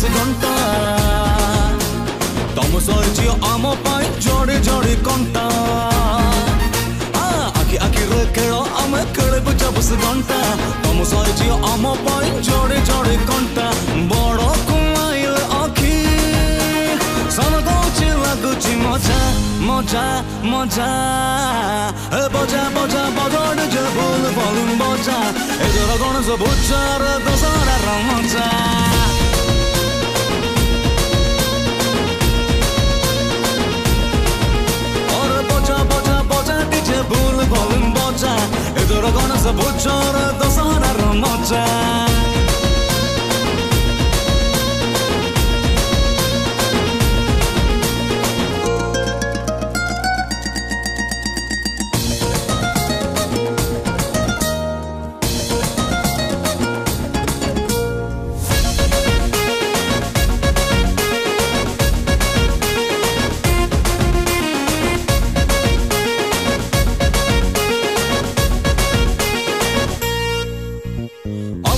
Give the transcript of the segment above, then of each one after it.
চব্বিশ ঘন্টা ତମ ସରିଛି ଆମ ପାଇଁ ଜଣେ ଜଣେ କଣ୍ଟା ଆଖି ଆଖିରେ ଖେଳ ଆମେ ଖେଳିବୁ ଚବିଶ ଘଣ୍ଟା ତମ ସରିଛି ଆମ ପାଇଁ ଜଣେ ଜଣେ କଣ୍ଟା ବଡ଼ କୁମାଇ ଆଖି ସମଦଉଛି ଲାଗୁଛି ମଜା ମଜା ମଜା ଏ ବଜା ବଜା ବଦଡ଼ ଯେ ଭୁଲ ଭଲୁମ ବଜା ଏ ଜର ଗଣ ସବୁ ଚାର ଦଶ Wieczora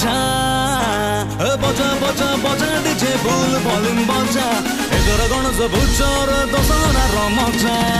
ঝঞ্ঝা বজা বজা বজা দিছে ভুল ভলিউম বজা এগর গণ সবুজর দশনার মজা